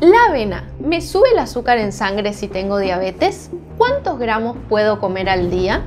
La avena, ¿me sube el azúcar en sangre si tengo diabetes? ¿Cuántos gramos puedo comer al día?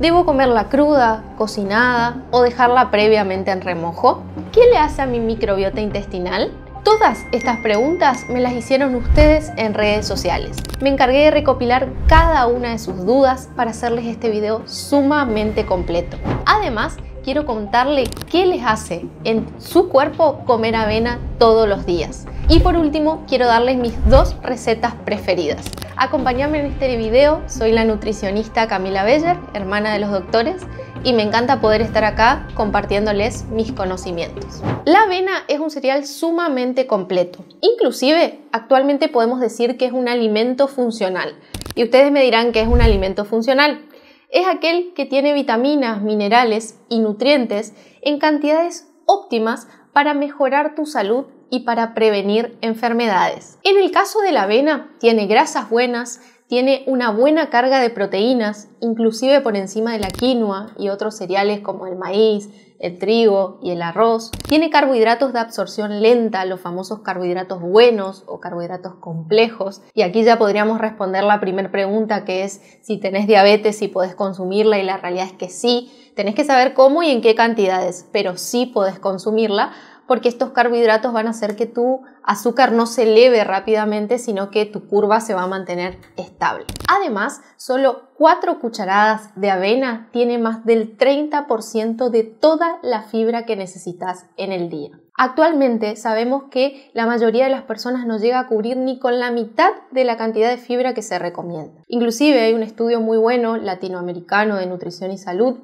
¿Debo comerla cruda, cocinada o dejarla previamente en remojo? ¿Qué le hace a mi microbiota intestinal? Todas estas preguntas me las hicieron ustedes en redes sociales. Me encargué de recopilar cada una de sus dudas para hacerles este video sumamente completo. Además, quiero contarle qué les hace en su cuerpo comer avena todos los días. Y por último, quiero darles mis dos recetas preferidas. Acompáñame en este video, soy la nutricionista Camila Beller, hermana de los doctores, y me encanta poder estar acá compartiéndoles mis conocimientos. La avena es un cereal sumamente completo. Inclusive, actualmente podemos decir que es un alimento funcional. Y ustedes me dirán que es un alimento funcional es aquel que tiene vitaminas, minerales y nutrientes en cantidades óptimas para mejorar tu salud y para prevenir enfermedades. En el caso de la avena, tiene grasas buenas, tiene una buena carga de proteínas, inclusive por encima de la quinoa y otros cereales como el maíz, el trigo y el arroz. Tiene carbohidratos de absorción lenta, los famosos carbohidratos buenos o carbohidratos complejos. Y aquí ya podríamos responder la primera pregunta que es si tenés diabetes, si podés consumirla y la realidad es que sí. Tenés que saber cómo y en qué cantidades, pero sí podés consumirla porque estos carbohidratos van a hacer que tu azúcar no se eleve rápidamente, sino que tu curva se va a mantener estable. Además, solo 4 cucharadas de avena tiene más del 30% de toda la fibra que necesitas en el día. Actualmente sabemos que la mayoría de las personas no llega a cubrir ni con la mitad de la cantidad de fibra que se recomienda. Inclusive hay un estudio muy bueno latinoamericano de nutrición y salud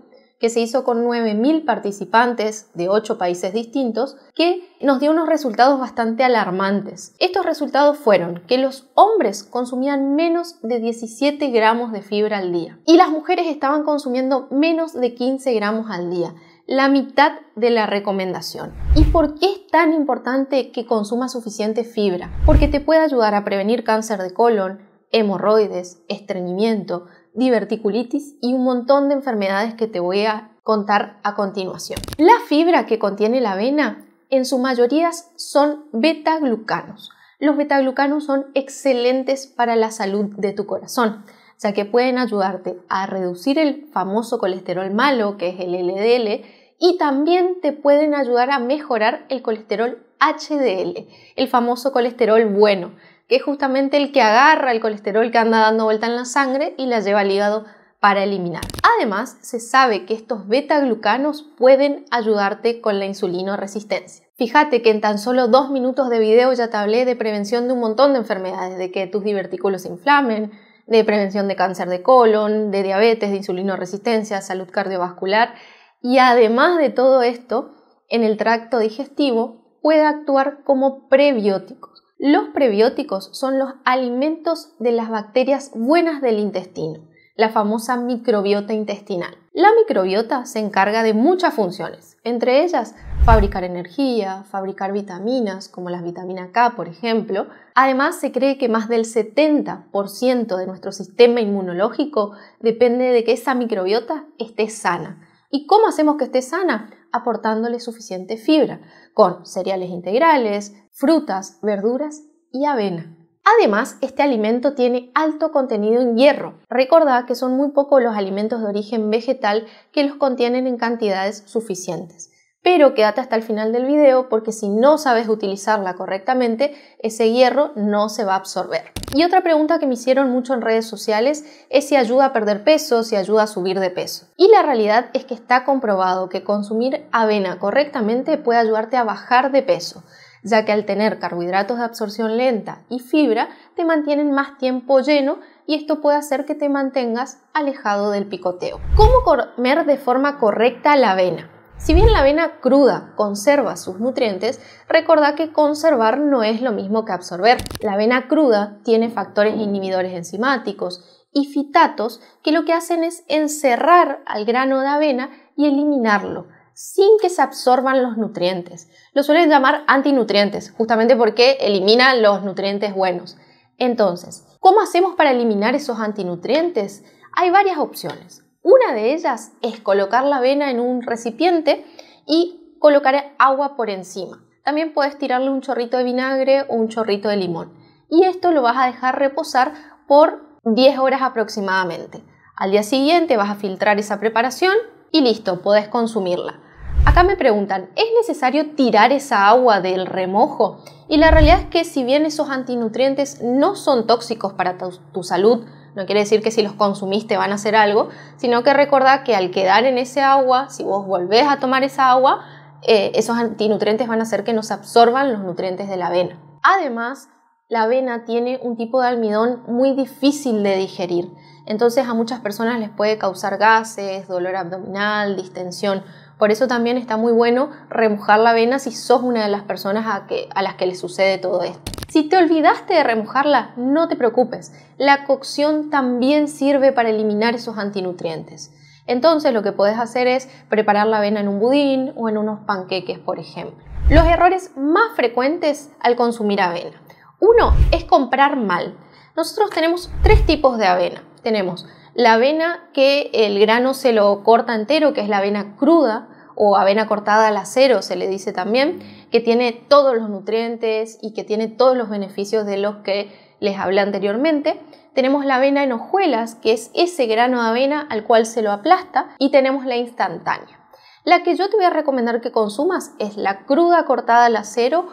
que se hizo con 9.000 participantes de 8 países distintos, que nos dio unos resultados bastante alarmantes. Estos resultados fueron que los hombres consumían menos de 17 gramos de fibra al día y las mujeres estaban consumiendo menos de 15 gramos al día la mitad de la recomendación. ¿Y por qué es tan importante que consumas suficiente fibra? Porque te puede ayudar a prevenir cáncer de colon, hemorroides, estreñimiento, diverticulitis y un montón de enfermedades que te voy a contar a continuación. La fibra que contiene la avena en su mayoría son beta-glucanos. Los beta-glucanos son excelentes para la salud de tu corazón, ya que pueden ayudarte a reducir el famoso colesterol malo, que es el LDL, y también te pueden ayudar a mejorar el colesterol HDL, el famoso colesterol bueno, que es justamente el que agarra el colesterol que anda dando vuelta en la sangre y la lleva al hígado para eliminar. Además, se sabe que estos beta-glucanos pueden ayudarte con la resistencia. Fíjate que en tan solo dos minutos de video ya te hablé de prevención de un montón de enfermedades, de que tus divertículos se inflamen, de prevención de cáncer de colon, de diabetes, de resistencia, salud cardiovascular y además de todo esto, en el tracto digestivo puede actuar como prebiótico los prebióticos son los alimentos de las bacterias buenas del intestino, la famosa microbiota intestinal. La microbiota se encarga de muchas funciones, entre ellas fabricar energía, fabricar vitaminas, como la vitamina K, por ejemplo. Además, se cree que más del 70% de nuestro sistema inmunológico depende de que esa microbiota esté sana. ¿Y cómo hacemos que esté sana? Aportándole suficiente fibra, con cereales integrales, frutas, verduras y avena. Además, este alimento tiene alto contenido en hierro. Recordad que son muy pocos los alimentos de origen vegetal que los contienen en cantidades suficientes. Pero quédate hasta el final del video porque si no sabes utilizarla correctamente, ese hierro no se va a absorber. Y otra pregunta que me hicieron mucho en redes sociales es si ayuda a perder peso, si ayuda a subir de peso. Y la realidad es que está comprobado que consumir avena correctamente puede ayudarte a bajar de peso ya que al tener carbohidratos de absorción lenta y fibra te mantienen más tiempo lleno y esto puede hacer que te mantengas alejado del picoteo. ¿Cómo comer de forma correcta la avena? Si bien la avena cruda conserva sus nutrientes, recordad que conservar no es lo mismo que absorber. La avena cruda tiene factores inhibidores enzimáticos y fitatos que lo que hacen es encerrar al grano de avena y eliminarlo, sin que se absorban los nutrientes. Lo suelen llamar antinutrientes, justamente porque elimina los nutrientes buenos. Entonces, ¿cómo hacemos para eliminar esos antinutrientes? Hay varias opciones. Una de ellas es colocar la avena en un recipiente y colocar agua por encima. También puedes tirarle un chorrito de vinagre o un chorrito de limón. y esto lo vas a dejar reposar por 10 horas aproximadamente. Al día siguiente vas a filtrar esa preparación y listo, podés consumirla. Acá me preguntan, ¿es necesario tirar esa agua del remojo? Y la realidad es que si bien esos antinutrientes no son tóxicos para tu, salud, no quiere decir que si los consumiste van a hacer algo, sino que recordá que al quedar en ese agua, si vos volvés a tomar esa agua, eh, esos antinutrientes van a hacer que no se absorban los nutrientes de la avena. Además, la avena tiene un tipo de almidón muy difícil de digerir. Entonces a muchas personas les puede causar gases, dolor abdominal, distensión. Por eso también está muy bueno remojar la avena si sos una de las personas a, a las que le sucede todo esto. Si te olvidaste de remojarla, no te preocupes. La cocción también sirve para eliminar esos antinutrientes. Entonces lo que puedes hacer es preparar la avena en un budín o en unos panqueques, por ejemplo. Los errores más frecuentes al consumir avena. Uno es comprar mal. Nosotros tenemos tres tipos de avena. Tenemos la avena que el grano se lo corta entero, que es la avena cruda o avena cortada al acero, se le dice también, que tiene todos los nutrientes y que tiene todos los beneficios de los que les hablé anteriormente. Tenemos la avena en hojuelas, que es ese grano de avena al cual se lo aplasta, y tenemos la instantánea. La que yo te voy a recomendar que consumas es la cruda cortada al acero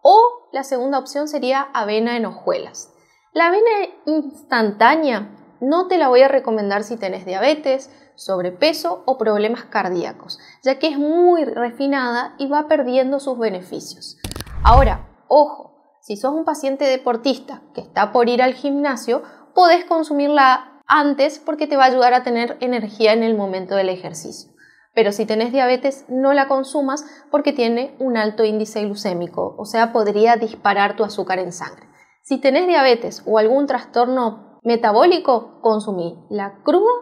o la segunda opción sería avena en hojuelas. La avena instantánea no te la voy a recomendar si tenés diabetes, sobrepeso o problemas cardíacos, ya que es muy refinada y va perdiendo sus beneficios. Ahora, ojo, si sos un paciente deportista que está por ir al gimnasio, podés consumirla antes porque te va a ayudar a tener energía en el momento del ejercicio. Pero si tenés diabetes, no la consumas porque tiene un alto índice glucémico, o sea, podría disparar tu azúcar en sangre. Si tenés diabetes o algún trastorno metabólico, consumí la cruda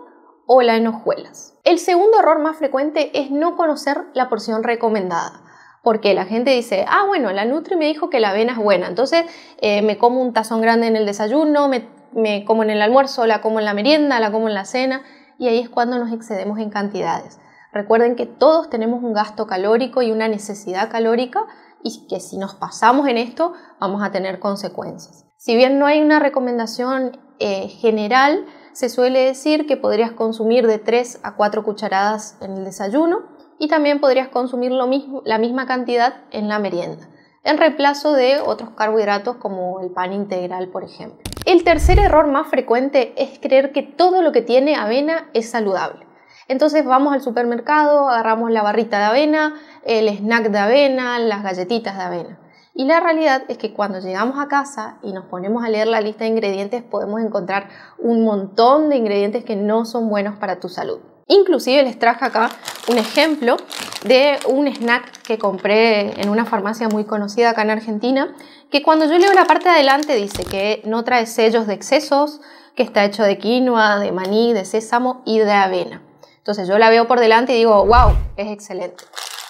o la en hojuelas. El segundo error más frecuente es no conocer la porción recomendada. Porque la gente dice, ah, bueno, la Nutri me dijo que la avena es buena, entonces eh, me como un tazón grande en el desayuno, me, me como en el almuerzo, la como en la merienda, la como en la cena, y ahí es cuando nos excedemos en cantidades. Recuerden que todos tenemos un gasto calórico y una necesidad calórica y que si nos pasamos en esto vamos a tener consecuencias. Si bien no hay una recomendación eh, general se suele decir que podrías consumir de 3 a 4 cucharadas en el desayuno y también podrías consumir lo mismo, la misma cantidad en la merienda, en reemplazo de otros carbohidratos como el pan integral, por ejemplo. El tercer error más frecuente es creer que todo lo que tiene avena es saludable. Entonces vamos al supermercado, agarramos la barrita de avena, el snack de avena, las galletitas de avena. Y la realidad es que cuando llegamos a casa y nos ponemos a leer la lista de ingredientes podemos encontrar un montón de ingredientes que no son buenos para tu salud. Inclusive les traje acá un ejemplo de un snack que compré en una farmacia muy conocida acá en Argentina, que cuando yo leo la parte de adelante dice que no trae sellos de excesos, que está hecho de quinoa, de maní, de sésamo y de avena. Entonces yo la veo por delante y digo, wow, es excelente.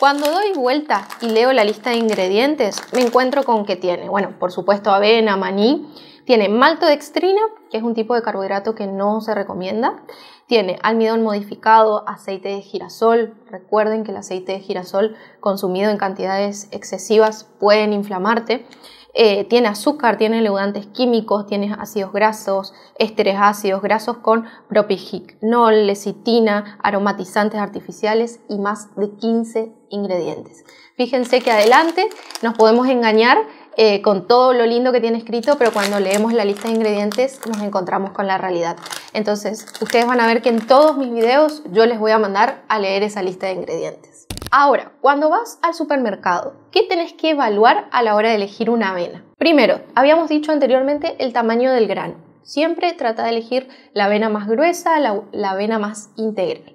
Cuando doy vuelta y leo la lista de ingredientes, me encuentro con que tiene, bueno, por supuesto avena, maní, tiene maltodextrina, que es un tipo de carbohidrato que no se recomienda, tiene almidón modificado, aceite de girasol, recuerden que el aceite de girasol consumido en cantidades excesivas pueden inflamarte, eh, tiene azúcar, tiene leudantes químicos, tiene ácidos grasos, ésteres ácidos grasos con propigenol, lecitina, aromatizantes artificiales y más de 15 ingredientes. Fíjense que adelante nos podemos engañar eh, con todo lo lindo que tiene escrito, pero cuando leemos la lista de ingredientes nos encontramos con la realidad. Entonces, ustedes van a ver que en todos mis videos yo les voy a mandar a leer esa lista de ingredientes. Ahora, cuando vas al supermercado, ¿qué tenés que evaluar a la hora de elegir una avena? Primero, habíamos dicho anteriormente el tamaño del grano. Siempre trata de elegir la avena más gruesa, la, la avena más integral.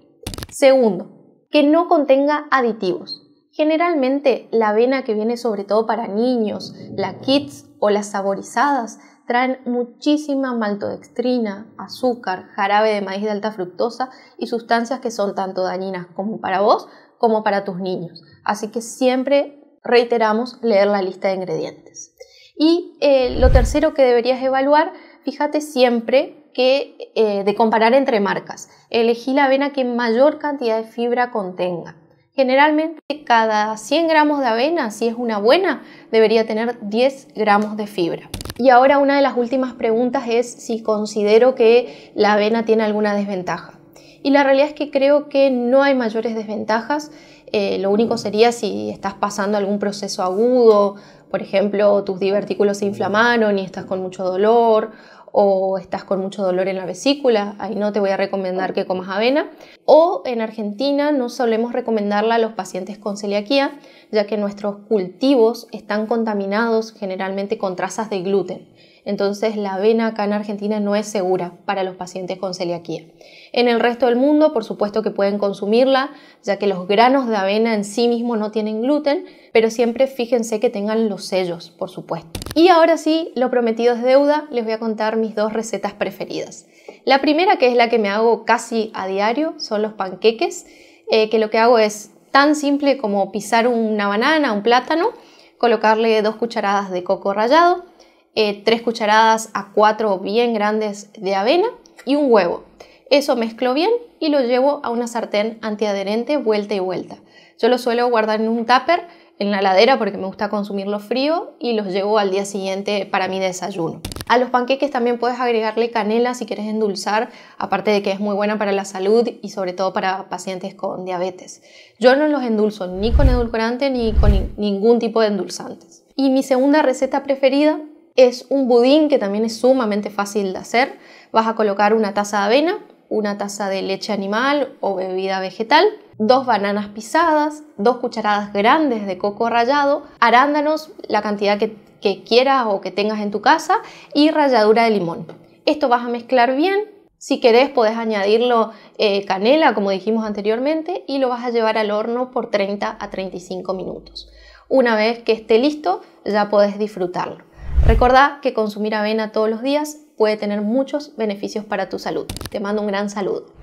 Segundo, que no contenga aditivos. Generalmente la avena que viene sobre todo para niños, la kits o las saborizadas, traen muchísima maltodextrina, azúcar, jarabe de maíz de alta fructosa y sustancias que son tanto dañinas como para vos como para tus niños. Así que siempre reiteramos leer la lista de ingredientes. Y eh, lo tercero que deberías evaluar, fíjate siempre que eh, de comparar entre marcas. Elegí la avena que mayor cantidad de fibra contenga. Generalmente cada 100 gramos de avena, si es una buena, debería tener 10 gramos de fibra. Y ahora una de las últimas preguntas es si considero que la avena tiene alguna desventaja. Y la realidad es que creo que no hay mayores desventajas. Eh, lo único sería si estás pasando algún proceso agudo, por ejemplo, tus divertículos se inflamaron y estás con mucho dolor o estás con mucho dolor en la vesícula, ahí no te voy a recomendar que comas avena. O en Argentina no solemos recomendarla a los pacientes con celiaquía, ya que nuestros cultivos están contaminados generalmente con trazas de gluten. Entonces la avena acá en Argentina no es segura para los pacientes con celiaquía. En el resto del mundo, por supuesto que pueden consumirla, ya que los granos de avena en sí mismos no tienen gluten, pero siempre fíjense que tengan los sellos, por supuesto. Y ahora sí, lo prometido es deuda, les voy a contar mis dos recetas preferidas. La primera, que es la que me hago casi a diario, son los panqueques, eh, que lo que hago es tan simple como pisar una banana, un plátano, colocarle dos cucharadas de coco rallado, eh, tres cucharadas a cuatro bien grandes de avena y un huevo. Eso mezclo bien y lo llevo a una sartén antiadherente vuelta y vuelta. Yo lo suelo guardar en un tupper en la ladera porque me gusta consumirlo frío y los llevo al día siguiente para mi desayuno. A los panqueques también puedes agregarle canela si quieres endulzar, aparte de que es muy buena para la salud y sobre todo para pacientes con diabetes. Yo no los endulzo ni con edulcorante ni con ningún tipo de endulzantes. Y mi segunda receta preferida es un budín que también es sumamente fácil de hacer. Vas a colocar una taza de avena, una taza de leche animal o bebida vegetal, dos bananas pisadas, dos cucharadas grandes de coco rallado, arándanos, la cantidad que, quieras o que tengas en tu casa y ralladura de limón. Esto vas a mezclar bien. Si querés podés añadirlo eh, canela como dijimos anteriormente y lo vas a llevar al horno por 30 a 35 minutos. Una vez que esté listo ya podés disfrutarlo. Recordá que consumir avena todos los días puede tener muchos beneficios para tu salud. Te mando un gran saludo.